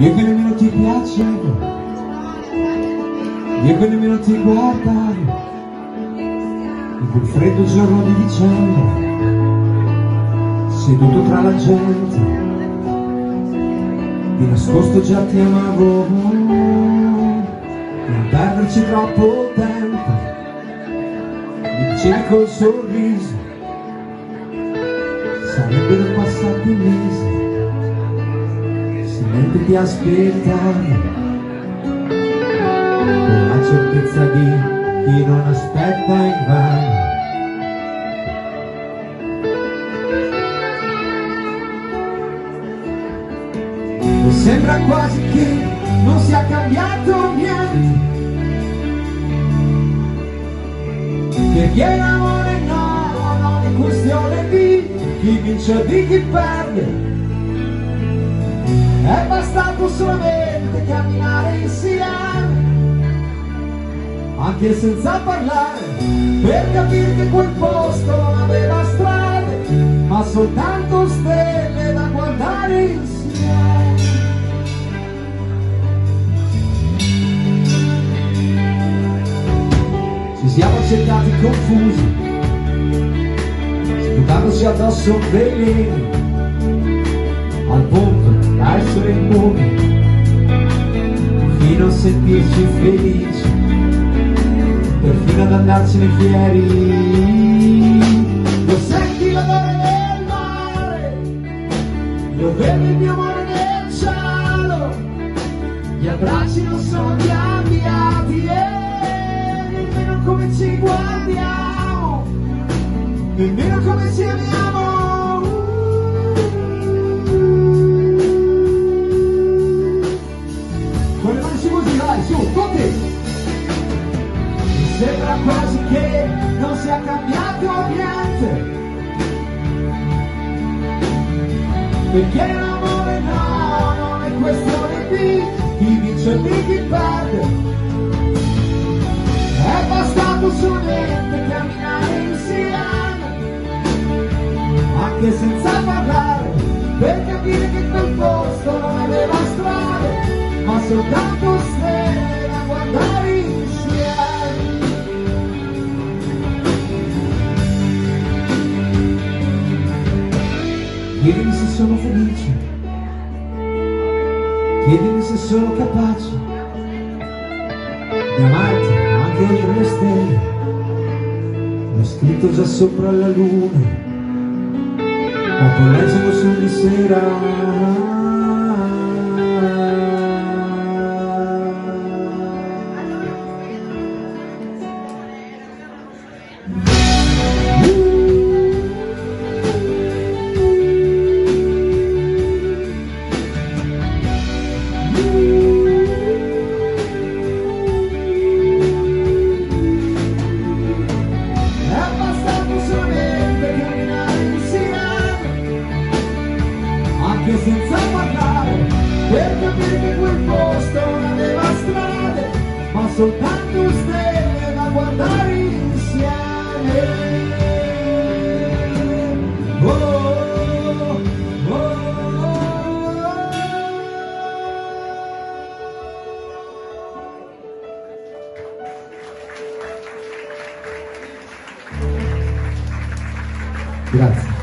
io che nemmeno ti piace, io che nemmeno ti guardare, in quel freddo giorno di dicembre, seduto tra la gente, di nascosto già ti amavo, non perderci troppo tempo, mi dicevi col sorriso, sarebbe da passati mesi niente ti aspettare. Con la certezza di chi non aspetta in vano. Mi sembra quasi che non sia cambiato niente. Perché l'amore no, non è questione di chi vince o di chi perde è bastato solamente camminare insieme anche senza parlare per capire che quel posto non aveva strade ma soltanto stelle da guardare insieme ci siamo accettati confusi sputandosi addosso veleni da essere immuni fino a sentirci felici perfino ad andarcene fieri. Lo senti l'odore del mare lo vedi il mio amore nel cielo gli abbracci non sono cambiati sembra quasi che non sia cambiato niente. Perché l'amore no, non è questione di chi vince e di chi perde. È bastato solamente camminare insieme anche senza parlare per capire che quel posto non aveva strade ma soltanto stelle Chiedimi se sono felice, chiedimi se sono capace di amarti anche oltre le stelle. L'ho scritto già sopra la luna, ma poi leggerlo su di sera. soltanto stelle da guardare insieme. Oh. oh, oh. Grazie.